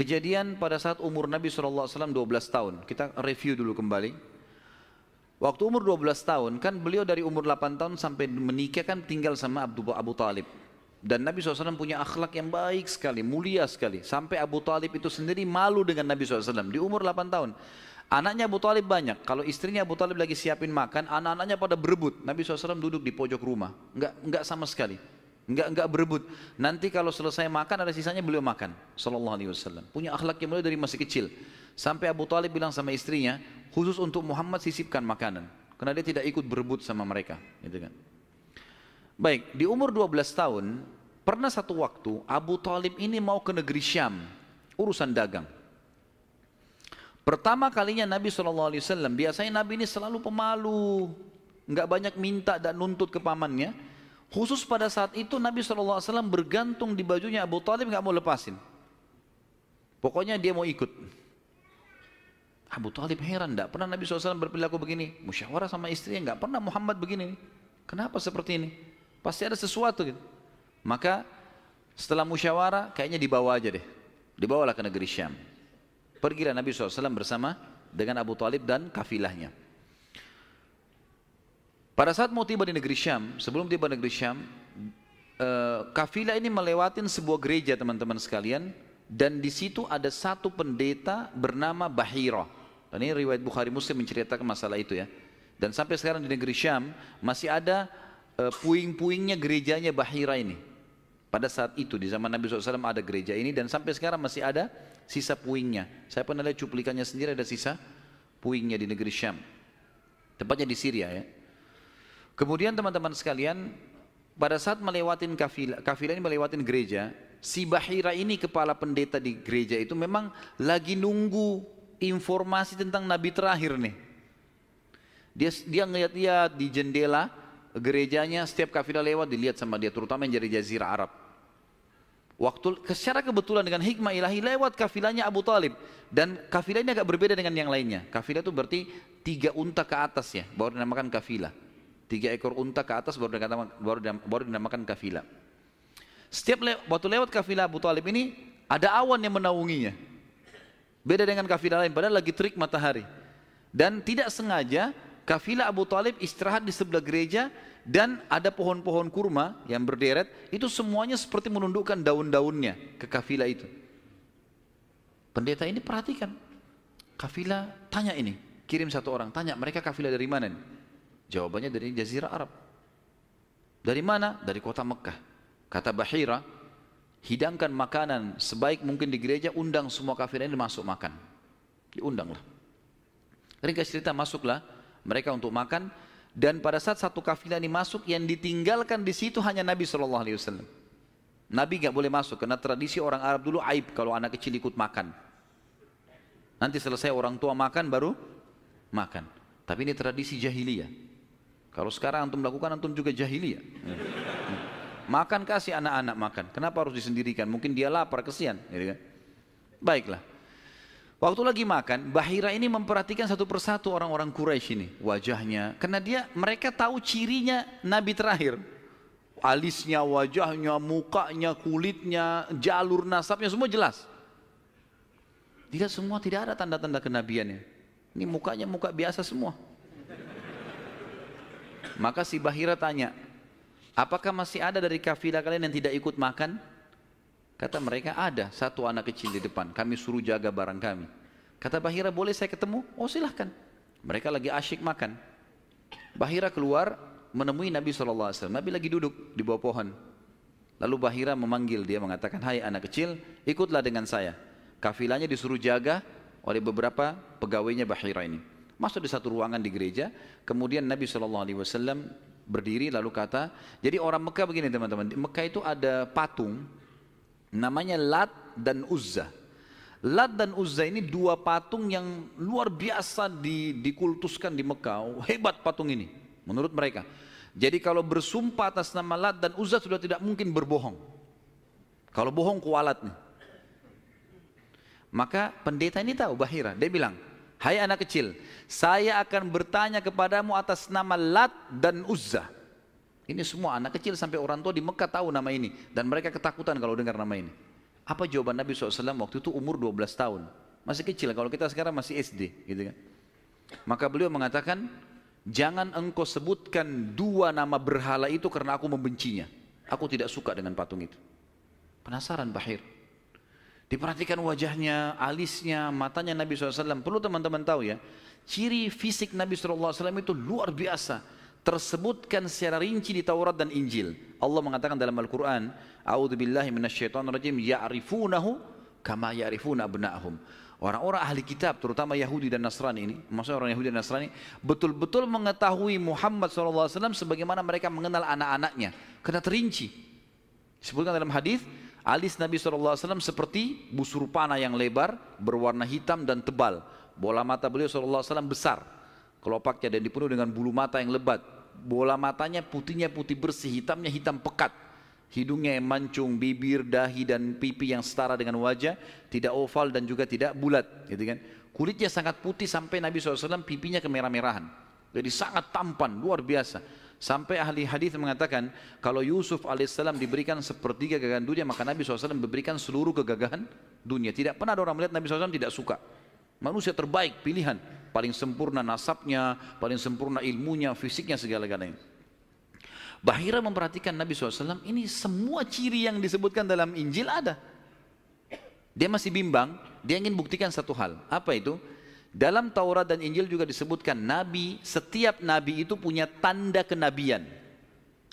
Kejadian pada saat umur Nabi SAW 12 tahun. Kita review dulu kembali. Waktu umur 12 tahun, kan beliau dari umur 8 tahun sampai menikah kan tinggal sama Abu, Abu Talib. Dan Nabi SAW punya akhlak yang baik sekali, mulia sekali. Sampai Abu Talib itu sendiri malu dengan Nabi SAW di umur 8 tahun. Anaknya Abu Talib banyak. Kalau istrinya Abu Talib lagi siapin makan, anak-anaknya pada berebut. Nabi SAW duduk di pojok rumah. Enggak, enggak sama sekali. Enggak enggak berebut. Nanti kalau selesai makan ada sisanya beliau makan. Sallallahu alaihi wasallam. Punya akhlak yang mulia dari masih kecil. Sampai Abu Talib bilang sama istrinya, khusus untuk Muhammad sisipkan makanan. Karena dia tidak ikut berebut sama mereka. Gitu kan. Baik, di umur 12 tahun, pernah satu waktu Abu Talib ini mau ke negeri Syam. Urusan dagang. Pertama kalinya Nabi SAW, biasanya Nabi ini selalu pemalu. Enggak banyak minta dan nuntut ke pamannya. Khusus pada saat itu Nabi SAW bergantung di bajunya Abu Talib nggak mau lepasin. Pokoknya dia mau ikut. Abu Talib heran, tidak pernah Nabi SAW berperilaku begini. Musyawarah sama istrinya, nggak pernah Muhammad begini. Kenapa seperti ini? Pasti ada sesuatu gitu. Maka setelah musyawarah, kayaknya dibawa aja deh. Dibawalah ke negeri Syam. Pergilah Nabi SAW bersama dengan Abu Talib dan kafilahnya. Pada saat mau tiba di negeri Syam, sebelum tiba di negeri Syam, uh, kafilah ini melewatin sebuah gereja teman-teman sekalian dan di situ ada satu pendeta bernama Bahira. Ini riwayat Bukhari Muslim menceritakan masalah itu ya. Dan sampai sekarang di negeri Syam masih ada uh, puing-puingnya gerejanya Bahira ini. Pada saat itu di zaman Nabi SAW ada gereja ini dan sampai sekarang masih ada sisa puingnya. Saya pernah lihat cuplikannya sendiri ada sisa puingnya di negeri Syam. Tepatnya di Syria ya. Kemudian teman-teman sekalian, pada saat melewatin kafilah, kafilah ini melewatin gereja, si Bahira ini kepala pendeta di gereja itu memang lagi nunggu informasi tentang Nabi terakhir nih. Dia dia ngeliat-liat di jendela gerejanya setiap kafilah lewat dilihat sama dia, terutama yang dari Jazirah Arab. Waktu secara kebetulan dengan hikmah ilahi lewat kafilahnya Abu Talib dan kafilah ini agak berbeda dengan yang lainnya. Kafilah itu berarti tiga unta ke atas ya, baru dinamakan kafilah. Tiga ekor unta ke atas baru dinamakan, baru, baru dinamakan kafilah. Setiap le waktu lewat kafilah Abu Talib ini ada awan yang menaunginya. Beda dengan kafilah lain, padahal lagi terik matahari. Dan tidak sengaja kafilah Abu Talib istirahat di sebelah gereja dan ada pohon-pohon kurma yang berderet, itu semuanya seperti menundukkan daun-daunnya ke kafilah itu. Pendeta ini perhatikan, kafilah tanya ini, kirim satu orang, tanya mereka kafilah dari mana nih? Jawabannya dari Jazirah Arab. Dari mana? Dari kota Mekah. Kata Bahira, hidangkan makanan sebaik mungkin di gereja, undang semua kafir ini masuk makan. Diundanglah. Ringkas cerita masuklah mereka untuk makan dan pada saat satu kafilah ini masuk yang ditinggalkan di situ hanya Nabi Shallallahu Alaihi Wasallam. Nabi nggak boleh masuk karena tradisi orang Arab dulu aib kalau anak kecil ikut makan. Nanti selesai orang tua makan baru makan. Tapi ini tradisi jahiliyah. Kalau sekarang antum lakukan antum juga jahiliyah. Makan kasih anak-anak makan. Kenapa harus disendirikan? Mungkin dia lapar kesian. Gitu kan? Baiklah. Waktu lagi makan, Bahira ini memperhatikan satu persatu orang-orang Quraisy ini wajahnya, karena dia mereka tahu cirinya Nabi terakhir, alisnya, wajahnya, mukanya, kulitnya, jalur nasabnya semua jelas. Tidak semua tidak ada tanda-tanda kenabiannya. Ini mukanya muka biasa semua. Maka si Bahira tanya, apakah masih ada dari kafilah kalian yang tidak ikut makan? Kata mereka ada satu anak kecil di depan, kami suruh jaga barang kami. Kata Bahira boleh saya ketemu? Oh silahkan. Mereka lagi asyik makan. Bahira keluar menemui Nabi SAW. Nabi lagi duduk di bawah pohon. Lalu Bahira memanggil dia mengatakan, Hai anak kecil, ikutlah dengan saya. Kafilahnya disuruh jaga oleh beberapa pegawainya Bahira ini masuk di satu ruangan di gereja kemudian Nabi SAW berdiri lalu kata jadi orang Mekah begini teman-teman. Mekah itu ada patung namanya Lat dan Uzza. Lat dan Uzza ini dua patung yang luar biasa di, dikultuskan di Mekah. Hebat patung ini menurut mereka. Jadi kalau bersumpah atas nama Lat dan Uzza sudah tidak mungkin berbohong. Kalau bohong kualat nih maka pendeta ini tahu Bahira. Dia bilang Hai anak kecil, saya akan bertanya kepadamu atas nama Lat dan Uzza. Ini semua anak kecil sampai orang tua di Mekah tahu nama ini dan mereka ketakutan kalau dengar nama ini. Apa jawaban Nabi SAW waktu itu umur 12 tahun? Masih kecil, kalau kita sekarang masih SD gitu kan. Maka beliau mengatakan, jangan engkau sebutkan dua nama berhala itu karena aku membencinya. Aku tidak suka dengan patung itu. Penasaran Bahir. Diperhatikan wajahnya, alisnya, matanya Nabi SAW. Perlu teman-teman tahu ya, ciri fisik Nabi SAW itu luar biasa. Tersebutkan secara rinci di Taurat dan Injil. Allah mengatakan dalam Al-Quran, A'udhu billahi rajim, ya'rifunahu kama ya'rifuna abna'ahum. Orang-orang ahli kitab, terutama Yahudi dan Nasrani ini, maksudnya orang Yahudi dan Nasrani, betul-betul mengetahui Muhammad SAW sebagaimana mereka mengenal anak-anaknya. Kena terinci. Disebutkan dalam hadis Alis Nabi SAW seperti busur panah yang lebar, berwarna hitam dan tebal. Bola mata beliau SAW besar, kelopaknya dan dipenuhi dengan bulu mata yang lebat. Bola matanya putihnya putih bersih, hitamnya hitam pekat. Hidungnya yang mancung, bibir, dahi dan pipi yang setara dengan wajah, tidak oval dan juga tidak bulat. Gitu kan? Kulitnya sangat putih sampai Nabi SAW pipinya kemerah-merahan. Jadi sangat tampan, luar biasa. Sampai ahli hadis mengatakan kalau Yusuf alaihissalam diberikan sepertiga kegagahan dunia maka Nabi SAW memberikan seluruh kegagahan dunia. Tidak pernah ada orang melihat Nabi SAW tidak suka. Manusia terbaik pilihan, paling sempurna nasabnya, paling sempurna ilmunya, fisiknya segala-galanya. Bahira memperhatikan Nabi SAW, ini semua ciri yang disebutkan dalam Injil ada. Dia masih bimbang, dia ingin buktikan satu hal. Apa itu? Dalam Taurat dan Injil juga disebutkan nabi, setiap nabi itu punya tanda kenabian.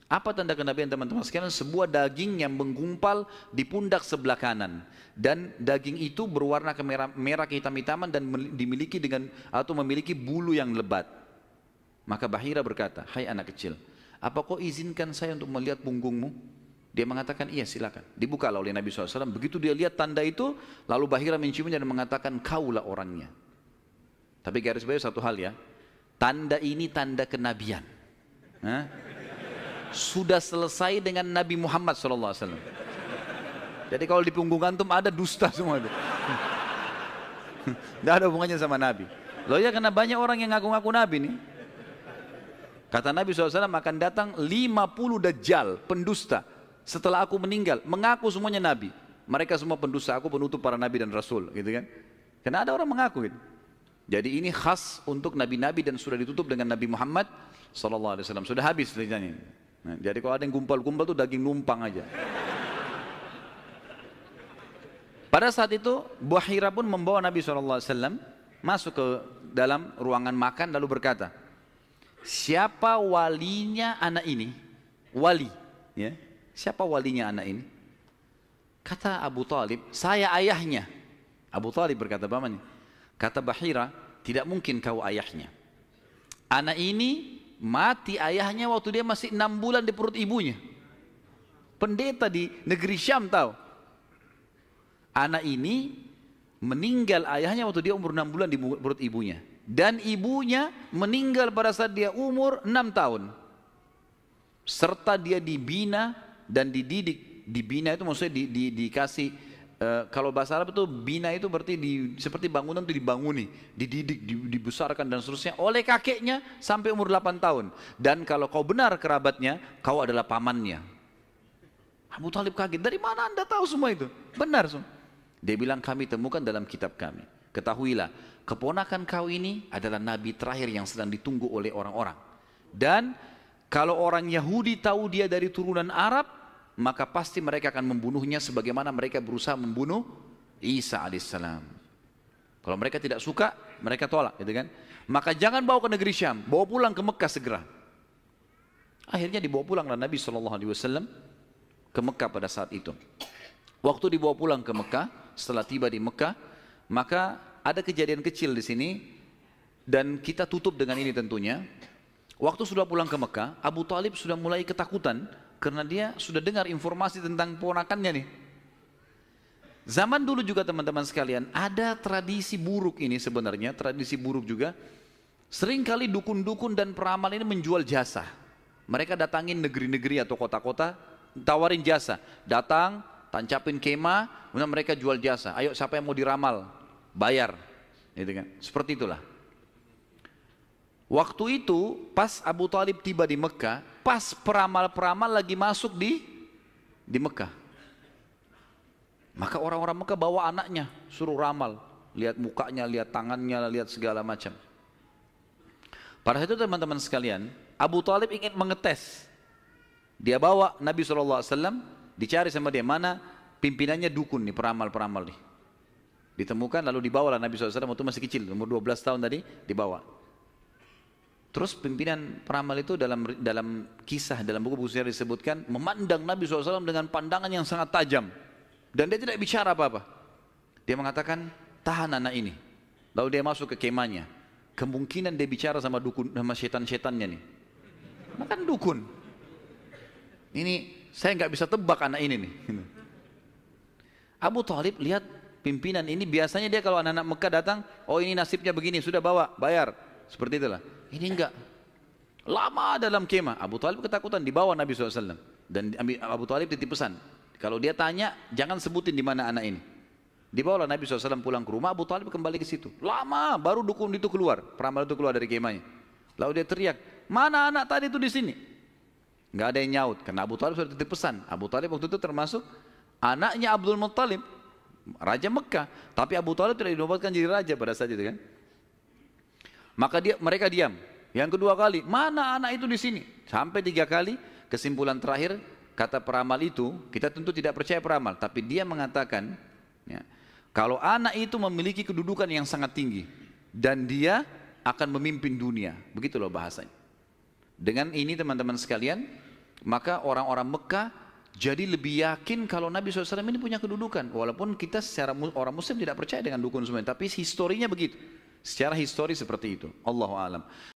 Apa tanda kenabian teman-teman sekalian? Sebuah daging yang menggumpal di pundak sebelah kanan dan daging itu berwarna kemerah, merah kehitam-hitaman dan dimiliki dengan atau memiliki bulu yang lebat. Maka Bahira berkata, "Hai anak kecil, apa kau izinkan saya untuk melihat punggungmu?" Dia mengatakan, iya silakan. Dibuka oleh Nabi SAW. Begitu dia lihat tanda itu, lalu Bahira menciumnya dan mengatakan, kaulah orangnya. Tapi garis bawah satu hal ya. Tanda ini tanda kenabian. Hah? Sudah selesai dengan Nabi Muhammad SAW. Jadi kalau di punggung antum ada dusta semua itu. Tidak ada hubungannya sama Nabi. Loh ya karena banyak orang yang ngaku-ngaku Nabi nih. Kata Nabi SAW akan datang 50 dajjal, pendusta. Setelah aku meninggal, mengaku semuanya Nabi. Mereka semua pendusta, aku penutup para Nabi dan Rasul. gitu kan? Karena ada orang mengaku gitu. Jadi ini khas untuk nabi-nabi dan sudah ditutup dengan Nabi Muhammad sallallahu alaihi wasallam. Sudah habis ceritanya. Nah, jadi kalau ada yang gumpal-gumpal itu daging numpang aja. Pada saat itu Buahira pun membawa Nabi SAW masuk ke dalam ruangan makan lalu berkata, siapa walinya anak ini? Wali, ya. Siapa walinya anak ini? Kata Abu Talib, saya ayahnya. Abu Talib berkata, pamannya, Kata Bahira, tidak mungkin kau ayahnya. Anak ini mati ayahnya waktu dia masih enam bulan di perut ibunya. Pendeta di negeri Syam tahu. Anak ini meninggal ayahnya waktu dia umur enam bulan di perut ibunya. Dan ibunya meninggal pada saat dia umur enam tahun. Serta dia dibina dan dididik. Dibina itu maksudnya di, di, dikasih Uh, kalau bahasa Arab itu bina itu berarti di, seperti bangunan itu dibanguni, dididik, dibesarkan dan seterusnya oleh kakeknya sampai umur 8 tahun. Dan kalau kau benar kerabatnya, kau adalah pamannya. Abu Talib kaget, dari mana anda tahu semua itu? Benar semua. Dia bilang kami temukan dalam kitab kami. Ketahuilah, keponakan kau ini adalah nabi terakhir yang sedang ditunggu oleh orang-orang. Dan kalau orang Yahudi tahu dia dari turunan Arab, maka pasti mereka akan membunuhnya sebagaimana mereka berusaha membunuh Isa alaihissalam. Kalau mereka tidak suka, mereka tolak, gitu kan? Maka jangan bawa ke negeri Syam, bawa pulang ke Mekah segera. Akhirnya dibawa pulanglah Nabi saw ke Mekah pada saat itu. Waktu dibawa pulang ke Mekah, setelah tiba di Mekah, maka ada kejadian kecil di sini dan kita tutup dengan ini tentunya. Waktu sudah pulang ke Mekah, Abu Talib sudah mulai ketakutan karena dia sudah dengar informasi tentang ponakannya nih. Zaman dulu juga teman-teman sekalian, ada tradisi buruk ini sebenarnya, tradisi buruk juga. Seringkali dukun-dukun dan peramal ini menjual jasa. Mereka datangin negeri-negeri atau kota-kota, tawarin jasa. Datang, tancapin kemah, kemudian mereka jual jasa. Ayo siapa yang mau diramal? Bayar. Gitu kan? Seperti itulah. Waktu itu pas Abu Talib tiba di Mekah, pas peramal-peramal lagi masuk di di Mekah. Maka orang-orang Mekah bawa anaknya, suruh ramal. Lihat mukanya, lihat tangannya, lihat segala macam. Pada saat itu teman-teman sekalian, Abu Talib ingin mengetes. Dia bawa Nabi SAW, dicari sama dia, mana pimpinannya dukun nih, peramal-peramal nih. Ditemukan lalu dibawa lah Nabi SAW, waktu masih kecil, umur 12 tahun tadi, dibawa. Terus pimpinan peramal itu dalam dalam kisah, dalam buku-buku sejarah disebutkan, memandang Nabi SAW dengan pandangan yang sangat tajam. Dan dia tidak bicara apa-apa. Dia mengatakan, tahan anak ini. Lalu dia masuk ke kemahnya. Kemungkinan dia bicara sama dukun, sama setan-setannya nih. Makan dukun. Ini saya nggak bisa tebak anak ini nih. Abu Talib lihat pimpinan ini biasanya dia kalau anak-anak Mekah datang, oh ini nasibnya begini, sudah bawa, bayar. Seperti itulah. Ini enggak. Lama dalam kemah. Abu Talib ketakutan dibawa Nabi SAW. Dan Abu Talib titip pesan. Kalau dia tanya, jangan sebutin di mana anak ini. Dibawalah Nabi SAW pulang ke rumah, Abu Talib kembali ke situ. Lama, baru dukun itu keluar, peramal itu keluar dari kemahnya. Lalu dia teriak, mana anak tadi itu di sini? Gak ada yang nyaut, karena Abu Talib sudah titip pesan. Abu Talib waktu itu termasuk anaknya Abdul Muttalib, raja Mekah. Tapi Abu Talib tidak dinobatkan jadi raja pada saat itu kan. Maka dia, mereka diam. Yang kedua kali, mana anak itu di sini? Sampai tiga kali, kesimpulan terakhir, kata peramal itu, kita tentu tidak percaya peramal, tapi dia mengatakan, ya, kalau anak itu memiliki kedudukan yang sangat tinggi dan dia akan memimpin dunia, begitu loh bahasanya. Dengan ini teman-teman sekalian, maka orang-orang Mekah jadi lebih yakin kalau Nabi SAW ini punya kedudukan. Walaupun kita secara orang Muslim tidak percaya dengan dukun semua, tapi historinya begitu. Secara histori seperti itu. Allah alam.